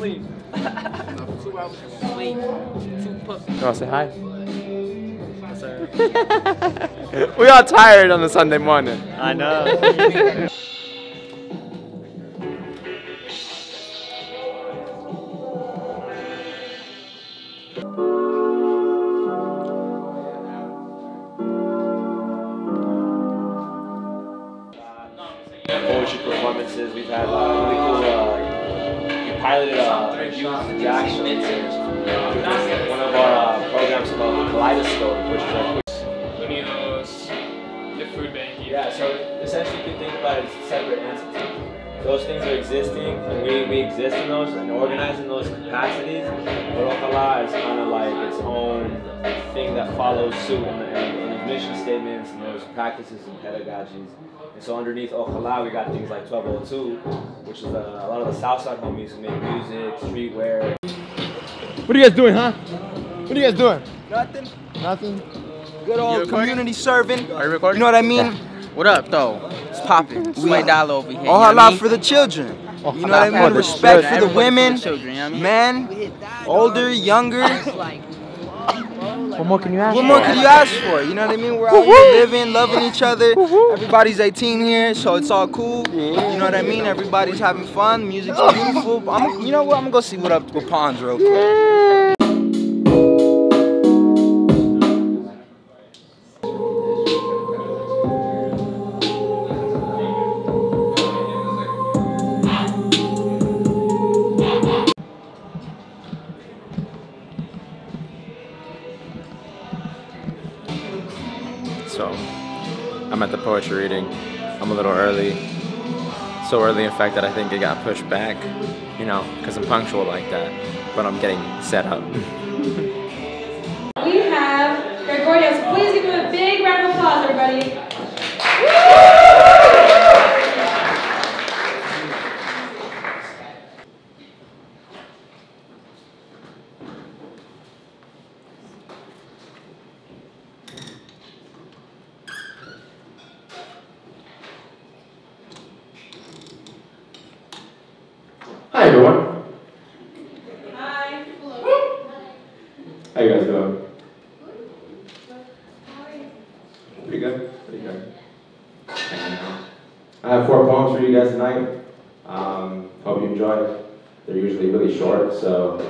sleep. two hours sleep. Two pussy. You say hi? We all tired on a Sunday morning. I know. yeah. So essentially, you can think about it as separate entities. Those things are existing, and we, we exist in those and organize in those capacities. But Ojalá is kind of like its own thing that follows suit in, the, in, in its mission statements and those practices and pedagogies. And so underneath Ojalá, we got things like 1202, which is uh, a lot of the Southside homies who make music, streetwear, What are you guys doing, huh? What are you guys doing? Nothing. Nothing. Good old community serving. Are you recording? You know what I mean? What up, though? It's popping. Sway dollar over here. All oh, you know I mean? for the children. You know what I mean? Respect children. for the women, children, you know I mean? men, older, younger. What more can you ask What more could you ask for? You know what I mean? We're out here living, loving each other. Everybody's 18 here, so it's all cool. You know what I mean? Everybody's having fun. Music's beautiful. I'm, you know what? I'm gonna go see what up with Pons real quick. So early, in fact, that I think it got pushed back. You know, because I'm punctual like that. But I'm getting set up. We have Gregorio, so please give him a big round of applause, everybody. Hi everyone. Hi. How you guys doing? Pretty good. Pretty good. Hanging out. I have four poems for you guys tonight. Um, hope you enjoy. They're usually really short, so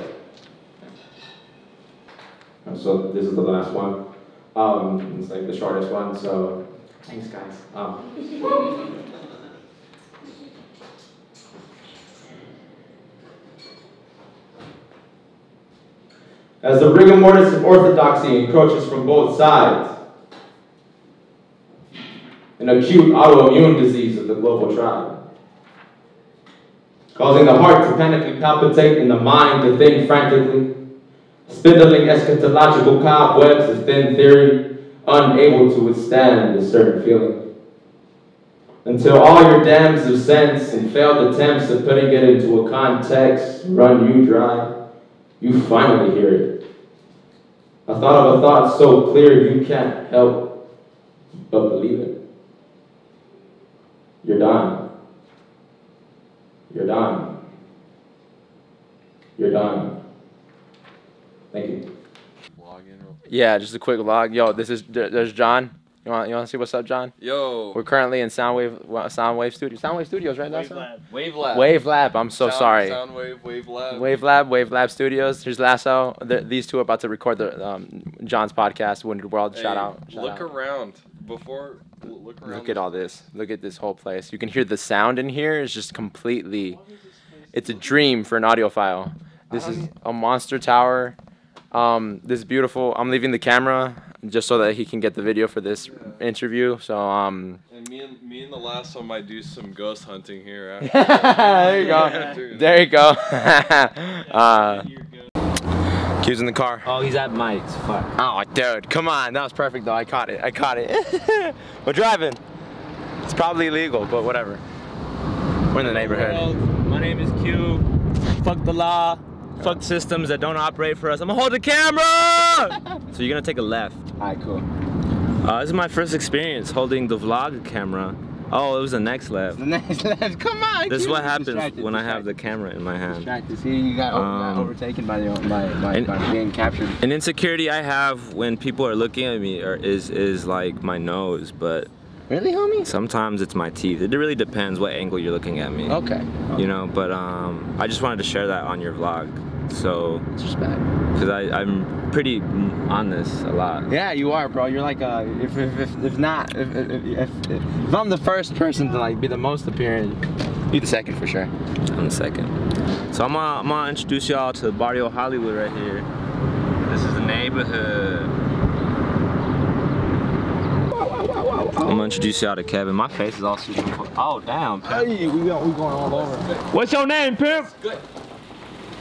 so this is the last one. Um, it's like the shortest one, so thanks guys. Um, as the rigor mortis of orthodoxy encroaches from both sides. An acute autoimmune disease of the global tribe. Causing the heart to panically palpitate and the mind to think frantically. Spindling eschatological cobwebs of thin theory, unable to withstand a certain feeling. Until all your dams of sense and failed attempts at putting it into a context run you dry, you finally hear it. I thought of a thought so clear you can't help but believe it. You're dying. You're dying. You're dying. Thank you. Yeah, just a quick log. Yo, this is there's John. You want you want to see what's up, John? Yo. We're currently in Soundwave wa- Soundwave Studio. Soundwave Studios, right? That's Wave Lab. Wave Lab. I'm so Sound- sorry. Soundwave, Wave Lab. Wave Lab, Wave Lab Studios. Here's Lasso. they these two are about to record the um, John's podcast, Wounded World. Shout out. Shout look out. around before. Look around. Look at all this. Look at this whole place. You can hear the sound in here is just completely. It's a dream for an audiophile. This is a monster tower. Um, this is beautiful. I'm leaving the camera just so that he can get the video for this interview. So um. And me and me and the last one might do some ghost hunting here. there you go. Yeah. There you go. uh, Q's in the car. Oh, he's at Mike's. Fuck. Oh, dude, come on. That was perfect, though. I caught it. I caught it. We're driving. It's probably illegal, but whatever. We're in the neighborhood. My name is Q. Fuck the law. Fuck systems that don't operate for us. I'm gonna hold the camera! so you're gonna take a left. Alright, cool. Uh, this is my first experience holding the vlog camera. Oh, it was the next left. The next left. Come on. This is what happens Distracted, when I have the camera in my hand. Distracted. See, you got, Um, overtaken by the by, by, and- by being captured. An insecurity I have when people are looking at me are, is is like my nose, but Really, homie? sometimes it's my teeth. It really depends what angle you're looking at me. Okay. You know, but um, I just wanted to share that on your vlog. So, Respect. because I'm pretty on this a lot. Yeah, you are, bro. You're like uh, if if if, if not, if if, if if if I'm the first person to like be the most appearing, be the second for sure. in a second. So I'm gonna, I'm gonna introduce y'all to Barrio Hollywood right here. This is the neighborhood. I'm gonna introduce y'all to Kevin. My face is all super. Oh damn, pimp. Hey, we got we going all over. What's your name, pimp?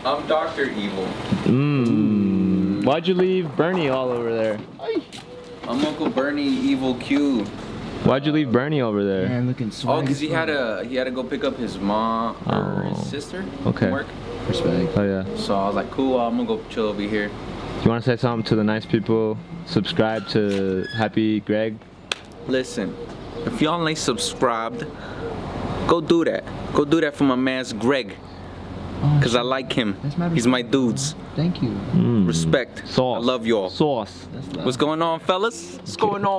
I'm Doctor Evil. Mmm. Why'd you leave Bernie all over there? I'm Uncle Bernie Evil Q. Why'd you leave Bernie over there? Man, looking sweet. Oh, cause he had to he had to go pick up his mom or Oh. his sister. Okay. Work. respect. Oh yeah. So I was like, cool. I'm gonna go chill over here. You wanna say something to the nice people? Subscribe to Happy Greg. Listen, if y'all ain't subscribed, go do that. Go do that for my man's Greg. Oh, Cause I like him. That's my He's my dudes. Thank you. Mm. Respect. Sauce. I love y'all. Sauce. What's going on, fellas? What's going on?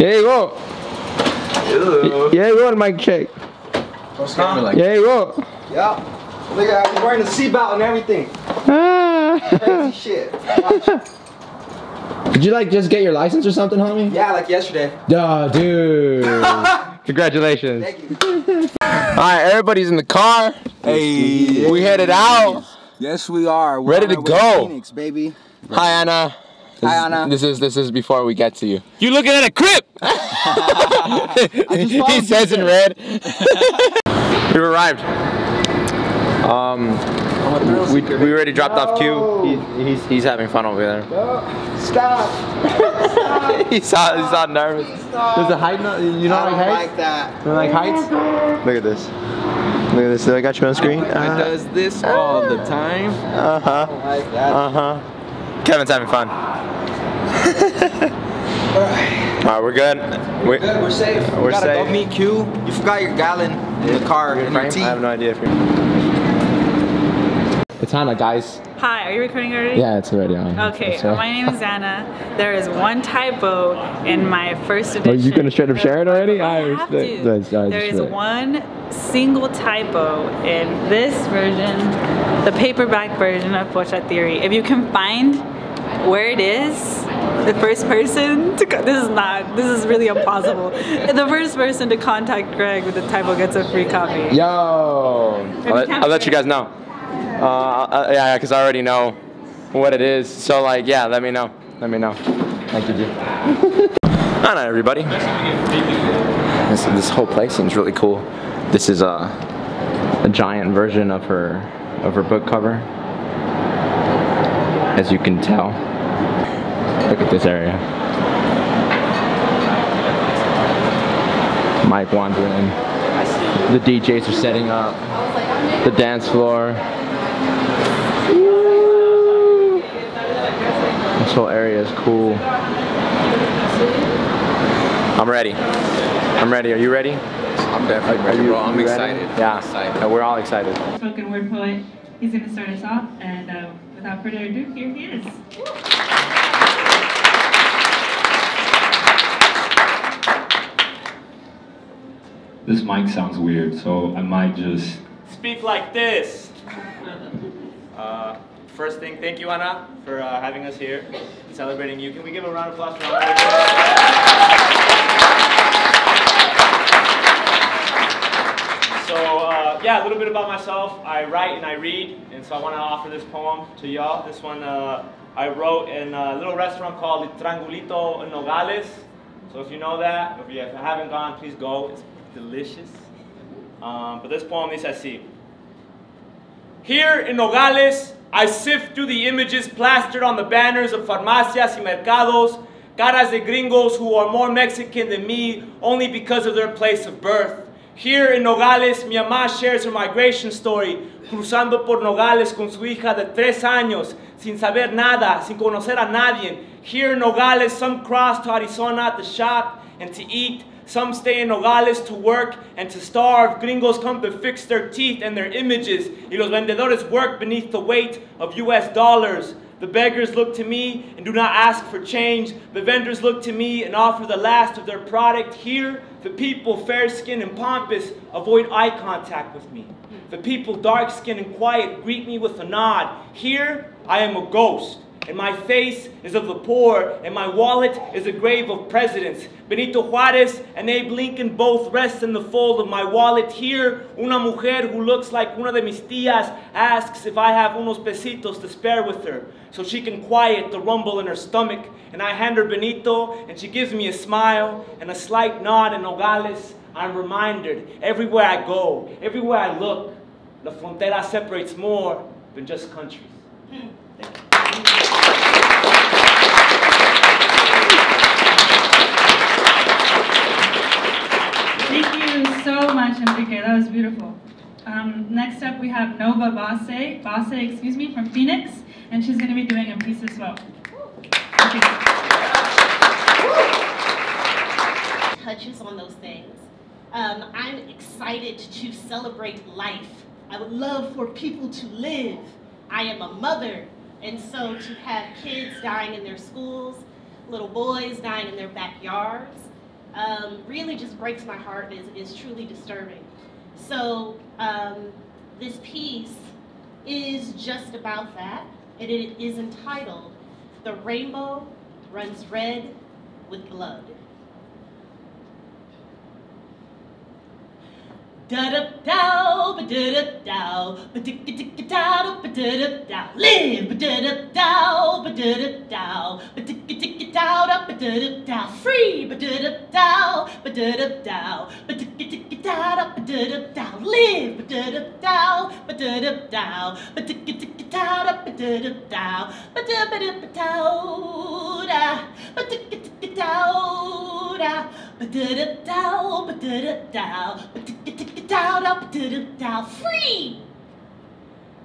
Yeah, go. Yeah, go. Mic check. Yeah, go. Yeah. Look at I'm wearing the seatbelt and everything. Ah. Crazy shit. Did you like just get your license or something, homie? Yeah, like yesterday. Duh, dude. Congratulations. Thank. All right, everybody's in the car. Hey. We headed out. Yes, we are. We're Ready to go. Phoenix, baby. Hi, Anna. This Hi, Anna. This is this is before we get to you. You looking at a crib? he says in red. we arrived. Um, we, we already dropped off Q. He, he's he's having fun over there. Stop. he's not he's not nervous. There's a height. no- You don't I like don't heights? like that. You don't like heights? Look at this. Look at this. I got you on screen. I does this all the time. Uh huh. Like. Uh huh. Kevin's having fun. All right, we're good. We're Good, we're safe. We're we gotta safe. go meet Q. You forgot your gallon in the car in your I have no idea if you're. It's Hannah, guys. Hi, are you recording already? Yeah, it's already on. Okay, So- my name is Anna. There is one typo in my first edition. Are you gonna straight up share it already? I I have to. that's- I There is respect. one single typo in this version, the paperback version of Pocha Theory. If you can find where it is, the first person to co- this is not this is really impossible. the first person to contact Greg with the typo gets a free copy. Yo, I'll let, I'll let you guys know. Uh, uh, yeah, because I already know what it is. So like, yeah, let me know. Let me know. Thank you, G. Hi, everybody. This, this whole place seems really cool. This is a a giant version of her of her book cover, as you can tell. Look at this area. Mike wandering. The DJs are setting up the dance floor. Whole area is cool. I'm ready. I'm ready. Are you ready? I'm definitely ready, bro. I'm you ready? excited. Yeah. I'm excited. We're all excited. Spoken word poet. He's going to start us off, and uh, without further ado, here he is. This mic sounds weird, so I might just. Speak like this. Uh, first thing, thank you, Anna, for uh, having us here, celebrating you. Can we give a round of applause for Anna? So, uh, yeah, a little bit about myself. I write and I read, and so I want to offer this poem to y'all. This one uh, I wrote in a little restaurant called El Triangulito in Nogales. So if you know that, if you haven't gone, please go. It's delicious. Um, but this poem is así. Here in Nogales, I sift through the images plastered on the banners of farmacias y mercados, caras de gringos who are more Mexican than me only because of their place of birth. Here in Nogales, mi mamá shares her migration story, cruzando por Nogales con su hija de tres años, sin saber nada, sin conocer a nadie. Here in Nogales, some cross to Arizona at the shop, and to eat. Some stay in Nogales to work and to starve. Gringos come to fix their teeth and their images. Y los vendedores work beneath the weight of US dollars. The beggars look to me and do not ask for change. The vendors look to me and offer the last of their product. Here, the people, fair skinned and pompous, avoid eye contact with me. The people, dark skinned and quiet, greet me with a nod. Here, I am a ghost and my face is of the poor, and my wallet is a grave of presidents. Benito Juarez and Abe Lincoln both rest in the fold of my wallet. Here, una mujer who looks like una de mis tías asks if I have unos pesitos to spare with her, so she can quiet the rumble in her stomach. And I hand her Benito, and she gives me a smile and a slight nod in Nogales. I'm reminded everywhere I go, everywhere I look, La Frontera separates more than just countries. Hmm. So much, Enrique. That was beautiful. Um, next up, we have Nova Basse, Basse, excuse me, from Phoenix, and she's going to be doing a piece as well. touches on those things. Um, I'm excited to celebrate life. I would love for people to live. I am a mother, and so to have kids dying in their schools, little boys dying in their backyards, um, really just breaks my heart and is, is truly disturbing. So um, this piece is just about that, and it is entitled The Rainbow Runs Red with Blood. Da da dow, ba da da dow, ba dick dick dow, ba da da dow. Live, ba da da dow, ba da da dow, ba dick dick dow, ba da da dow. Free, ba da da dow, ba da da dow, ba dick dick dow, ba da da dow. Live, ba da da dow, ba da da dow, ba dick dick dow, ba da da dow, ba da ba da ba dow, da, ba dick dick dow, da, ba da da dow, ba da da dow, ba dick dick down, up, down, down, free.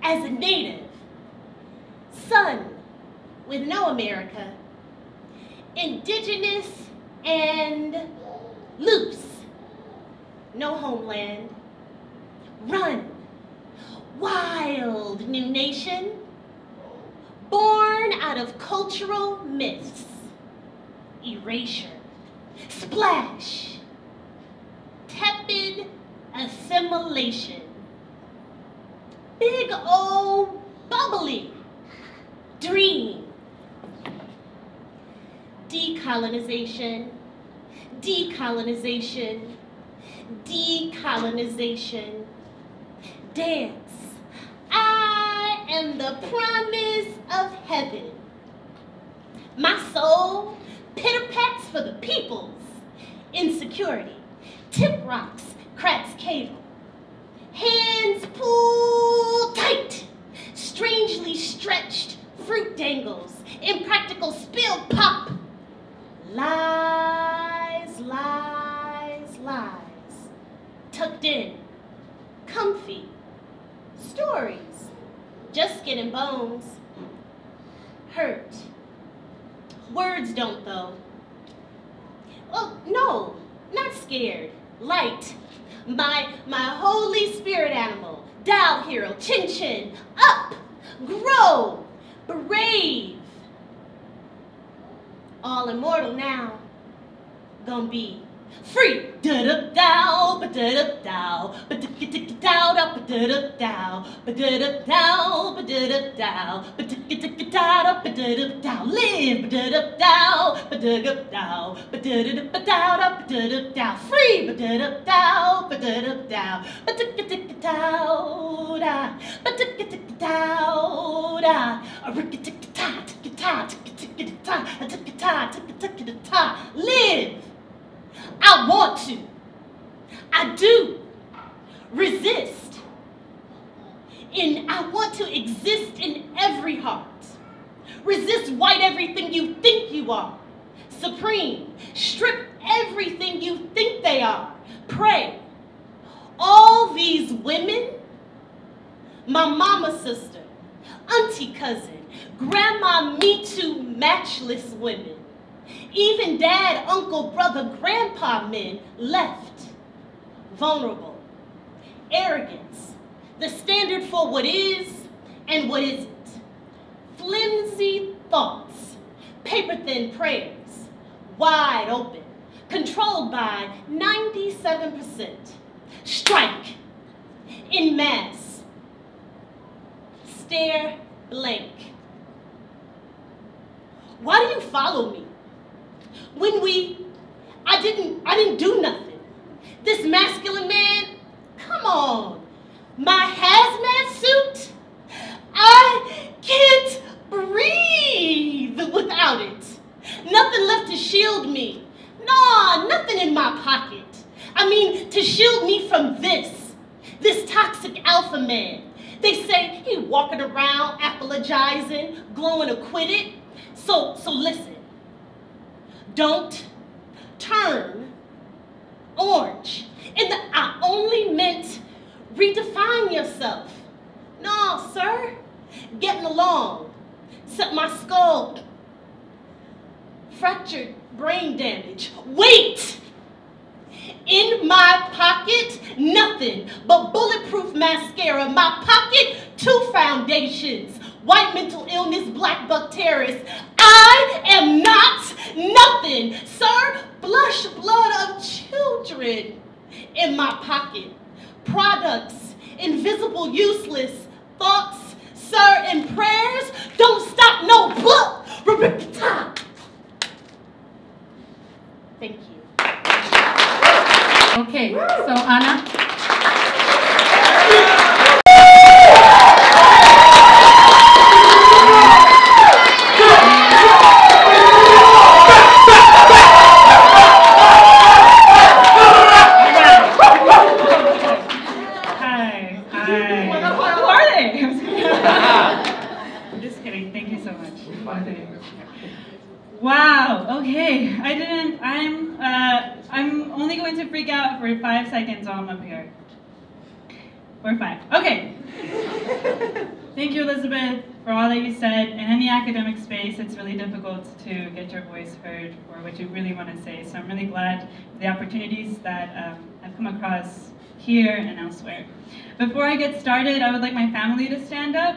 As a native, son with no America, indigenous and loose, no homeland, run, wild new nation, born out of cultural myths, erasure, splash, tepid assimilation. Big old bubbly dream. Decolonization, decolonization, decolonization. Dance. I am the promise of heaven. My soul pitter pats for the people's insecurity. Tip rocks cracks cable. Hands pulled tight, strangely stretched, fruit dangles, impractical spilled pop. Lies, lies, lies. Tucked in, comfy, stories, just skin and bones. Hurt. Words don't though. Oh, no, not scared. Light, my, my Holy Spirit animal, Dow hero, chin chin, up, grow, brave. All immortal now, gonna be free. Da da dow, ba da da dow, ba da da da dow, da ba da da dow, ba da da dow, ba da da dow, ba da da da da ba da da dow. Live, ba da da dow, ba da da dow, ba da da da ba dow, da ba da da dow. Free, ba da da dow, ba da da dow, ba da da dow, da, ba da da dow, da. A ticka ta, ticka ta, ticka ticka ta, a ticka ta, ticka ticka ta. Live. I want to. I do. Resist. And I want to exist in every heart. Resist white everything you think you are. Supreme. Strip everything you think they are. Pray. All these women, my mama sister, auntie cousin, grandma me too matchless women Even dad, uncle, brother, grandpa men left. Vulnerable. Arrogance. The standard for what is and what isn't. Flimsy thoughts. Paper thin prayers. Wide open. Controlled by 97%. Strike. In mass. Stare blank. Why do you follow me? When we, I didn't, I didn't do nothing. This masculine man, come on. My hazmat suit, I can't breathe without it. Nothing left to shield me. Nah, nothing in my pocket. I mean, to shield me from this, this toxic alpha man. They say he walking around apologizing, glowing acquitted. So, so listen. Don't turn orange. And I only meant redefine yourself. No, sir. Getting along. Set my skull. Fractured brain damage. Wait! In my pocket, nothing but bulletproof mascara. My pocket, two foundations. White mental illness, black buck terrorist. I am not nothing. Sir, blush blood of children in my pocket. Products, invisible, useless. Thoughts, sir, and prayers. Don't stop no book. Thank you. Okay, so Anna. Or what you really want to say. So I'm really glad for the opportunities that um, I've come across here and elsewhere. Before I get started, I would like my family to stand up.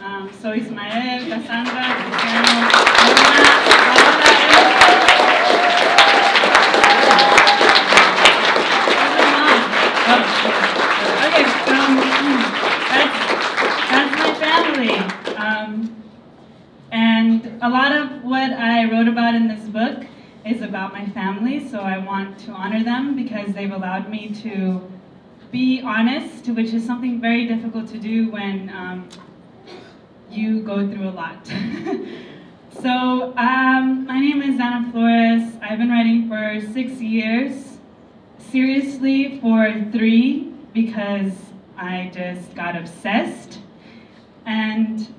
Um, so Ismael, Cassandra, Cristiano, a lot of what I wrote about in this book is about my family, so I want to honor them because they've allowed me to be honest, which is something very difficult to do when um, you go through a lot. so, um, my name is Anna Flores. I've been writing for six years seriously for three because I just got obsessed. And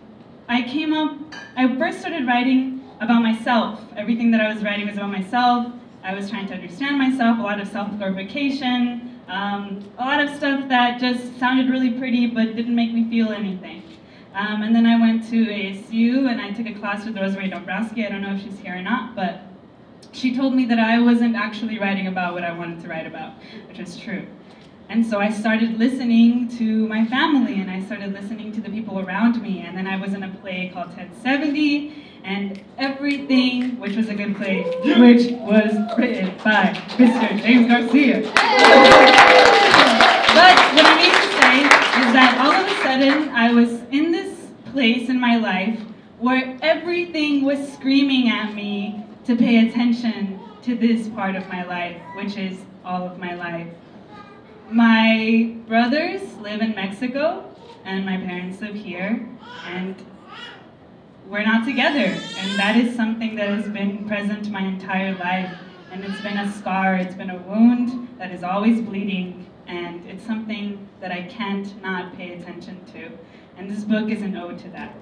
I came up, I first started writing about myself. Everything that I was writing was about myself. I was trying to understand myself, a lot of self-glorification, um, a lot of stuff that just sounded really pretty but didn't make me feel anything. Um, and then I went to ASU and I took a class with Rosemarie Dombrowski. I don't know if she's here or not, but she told me that I wasn't actually writing about what I wanted to write about, which was true. And so I started listening to my family and I started listening to the people around me. And then I was in a play called 1070 and everything, which was a good play, which was written by Mr. James Garcia. But what I mean to say is that all of a sudden I was in this place in my life where everything was screaming at me to pay attention to this part of my life, which is all of my life. My brothers live in Mexico, and my parents live here, and we're not together. And that is something that has been present my entire life. And it's been a scar, it's been a wound that is always bleeding, and it's something that I can't not pay attention to. And this book is an ode to that.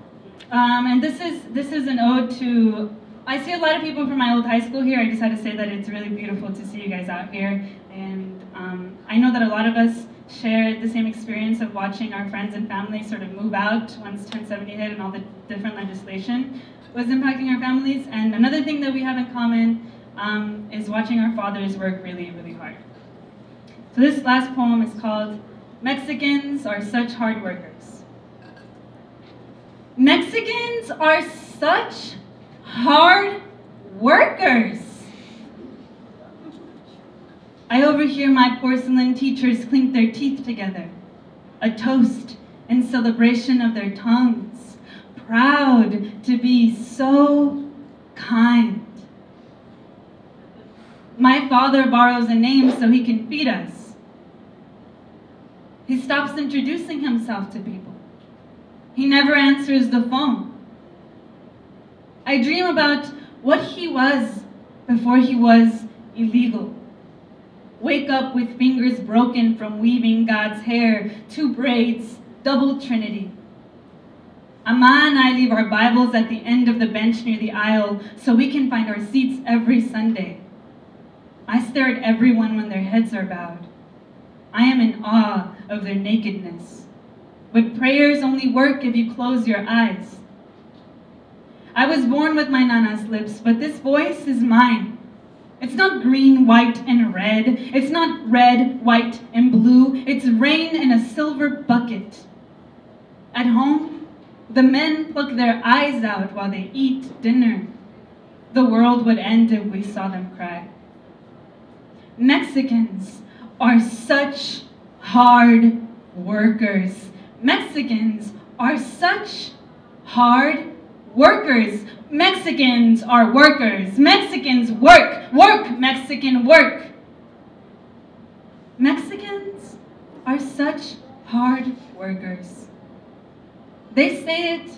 Um, and this is, this is an ode to I see a lot of people from my old high school here. I just had to say that it's really beautiful to see you guys out here. And um, I know that a lot of us share the same experience of watching our friends and family sort of move out once 1070 hit and all the different legislation. was impacting our families. And another thing that we have in common um, is watching our fathers work really, really hard. So this last poem is called Mexicans Are Such Hard Workers. Mexicans are such hard workers. I overhear my porcelain teachers clink their teeth together, a toast in celebration of their tongues, proud to be so kind. My father borrows a name so he can feed us. He stops introducing himself to people. He never answers the phone. I dream about what he was before he was illegal. Wake up with fingers broken from weaving God's hair, two braids, double trinity. Amma and I leave our Bibles at the end of the bench near the aisle so we can find our seats every Sunday. I stare at everyone when their heads are bowed. I am in awe of their nakedness. But prayers only work if you close your eyes. I was born with my nana's lips, but this voice is mine. It's not green, white, and red. It's not red, white, and blue. It's rain in a silver bucket. At home, the men pluck their eyes out while they eat dinner. The world would end if we saw them cry. Mexicans are such hard workers. Mexicans are such hard workers. Mexicans are workers. Mexicans work, work, Mexican work. Mexicans are such hard workers. They say it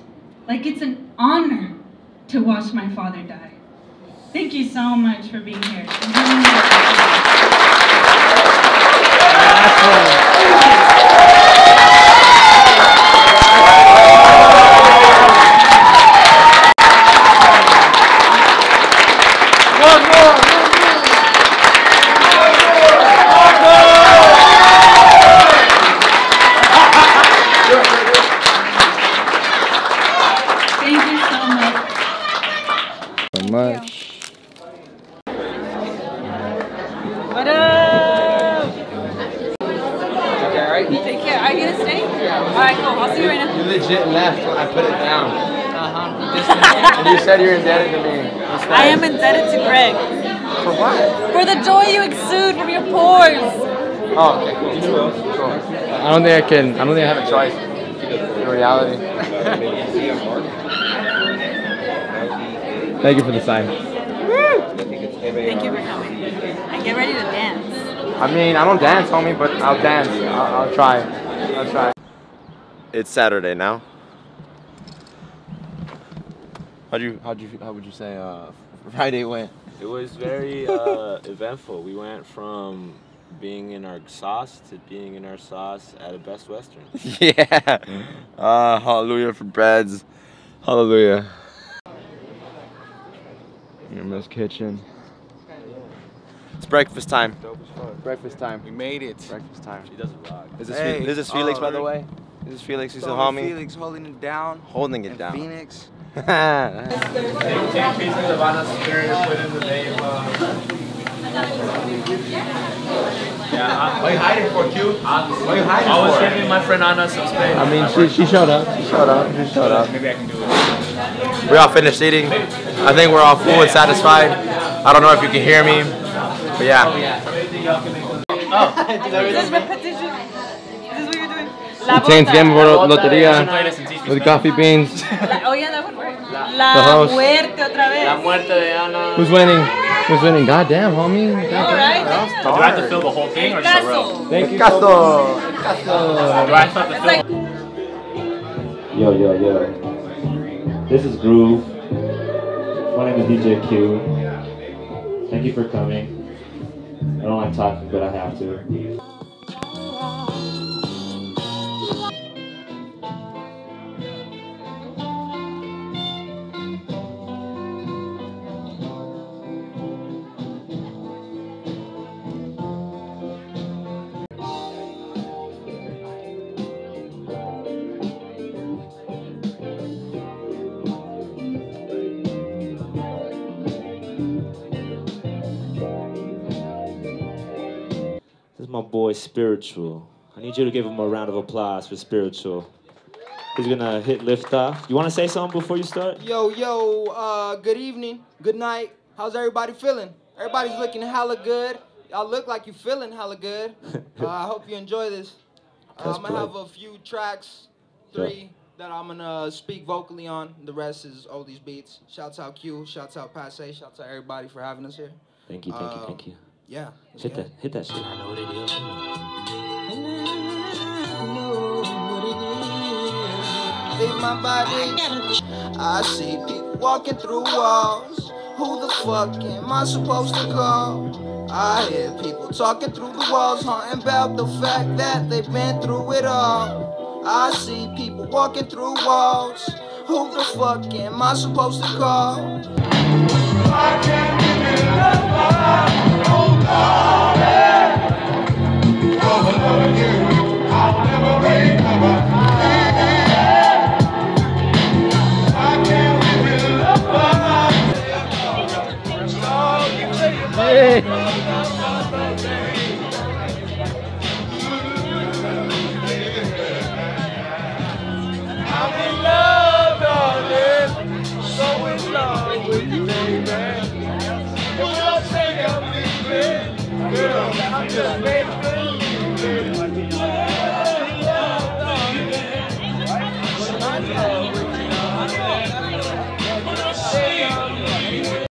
like it's an honor to watch my father die. Thank you so much for being here. Take care. Are you gonna stay? Yeah. Alright, cool. I'll see you right now. You legit left when I put it down. Uh-huh. and you said you're indebted to me. I am indebted to Greg. For what? For the joy you exude from your pores. Oh, okay, cool. Cool. I don't think I can, I don't think I have a choice. In reality. Thank you for the sign. Thank you for coming. And get ready to dance. I mean, I don't dance, homie, but I'll dance. I'll, I'll try. I'll try. It's Saturday now. How'd you, how'd you, how would you say, uh, Friday went? It was very uh, eventful. We went from being in our sauce to being in our sauce at a Best Western. yeah. Uh, hallelujah for breads. Hallelujah. Your Miss Kitchen. It's breakfast time. Breakfast time. We made it. Breakfast time. She doesn't rock. Is this, Hey. this is Felix, Oh, by the really? way? This is Felix. He's a homie. Felix holding it down. Holding it and down. Phoenix. Take, take pieces of Anna's spirit put in the name. Yeah, I, What are you hiding for, Q? I, What are you hiding I was for? giving my friend Anna some space. I mean, she, she showed up. She showed up. She showed up. Maybe I can do it. We all finished eating. I think we're all full and satisfied. I don't know if you can hear me, but yeah. Oh, oh. Is this repetition? Is what you're doing? La Contains bota. game of loteria with coffee beans. La- oh yeah, that would work. The La muerte otra vez. La muerte de Ana. Who's winning? Who's winning? Goddamn, homie. All Goddamn. right. Do I have to fill the whole thing or just a row? Thank you. Caso. Do I have to fill Yo, yo, yo. This is Groove. My name is DJ Q. Thank you for coming. I don't like talking, but I have to. Boy Spiritual. I need you to give him a round of applause for Spiritual. He's gonna hit lift off. You wanna say something before you start? Yo, yo, uh, good evening, good night. How's everybody feeling? Everybody's looking hella good. Y'all look like you're feeling hella good. Uh, I hope you enjoy this. Uh, I'm gonna have a few tracks, three, that I'm gonna speak vocally on. The rest is all these beats. Shouts out Q, shouts out Passe, shouts out everybody for having us here. Thank you, thank you, Um, thank you. Yeah. let's Hit go. that, hit that shit. I know what it Leave my body. I see people walking through walls. Who the fuck am I supposed to call? I hear people talking through the walls, haunting about the fact that they've been through it all. I see people walking through walls. Who the fuck am I supposed to call? I can't give it up. Oh, I'll never